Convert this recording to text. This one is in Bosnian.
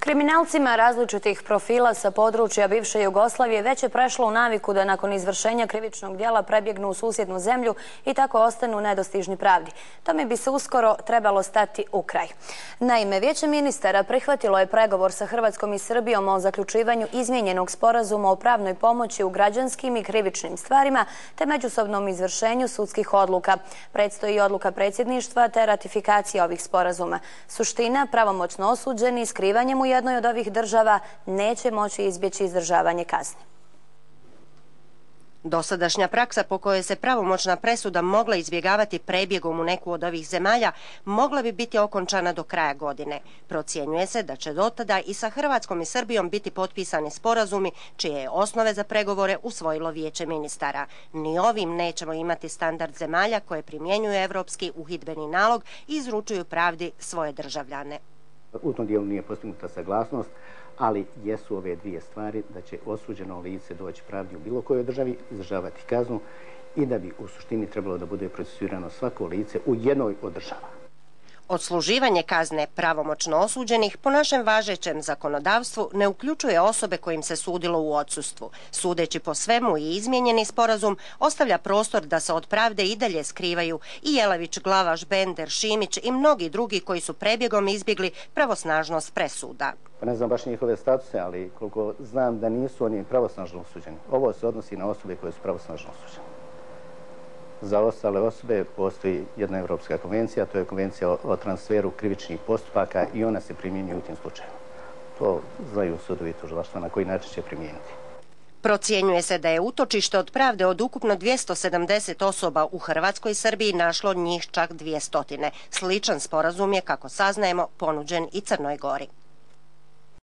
Kriminalcima različitih profila sa područja bivše Jugoslavije već je prešlo u naviku da nakon izvršenja krivičnog dijela prebjegnu u susjednu zemlju i tako ostanu nedostižni pravdi. Tome bi se uskoro trebalo stati u kraj. Naime, Vijeće ministara prihvatilo je pregovor sa Hrvatskom i Srbijom o zaključivanju izmjenjenog sporazuma o pravnoj pomoći u građanskim i krivičnim stvarima te međusobnom izvršenju sudskih odluka. Predstoji odluka predsjedništva te ratifikacija ovih sporazuma. Suština, pravomoćno osuđeni, skrivanjem u jednoj od ovih država neće moći izbjeći izdržavanje kazne. Dosadašnja praksa po kojoj se pravomoćna presuda mogla izbjegavati prebjegom u neku od ovih zemalja mogla bi biti okončana do kraja godine. Procijenjuje se da će dotada i sa Hrvatskom i Srbijom biti potpisani sporazumi čije je osnove za pregovore usvojilo vijeće ministara. Ni ovim nećemo imati standard zemalja koje primjenjuju evropski uhidbeni nalog i izručuju pravdi svoje državljane. U tom dijelu nije postignuta saglasnost, ali jesu ove dvije stvari da će osuđeno lice doći pravdi u bilo kojoj državi, izdržavati kaznu i da bi u suštini trebalo da bude procesuirano svako lice u jednoj od država. Odsluživanje kazne pravomoćno osuđenih po našem važećem zakonodavstvu ne uključuje osobe kojim se sudilo u odsustvu. Sudeći po svemu i izmjenjeni sporazum, ostavlja prostor da se od pravde i dalje skrivaju i Jelavić, Glavaš, Bender, Šimić i mnogi drugi koji su prebjegom izbjegli pravosnažnost presuda. Pa ne znam baš njihove statuse, ali koliko znam da nisu oni pravosnažno osuđeni. Ovo se odnosi na osobe koje su pravosnažno osuđene. Za ostale osobe postoji jedna evropska konvencija, to je konvencija o transferu krivičnih postupaka i ona se primjenjuje u tim slučaju. To znaju sudovi tužilaštva na koji način će primijeniti. Procijenjuje se da je utočište od pravde od ukupno 270 osoba u Hrvatskoj i Srbiji našlo njih čak 200. Sličan sporazum je, kako saznajemo, ponuđen i Crnoj Gori.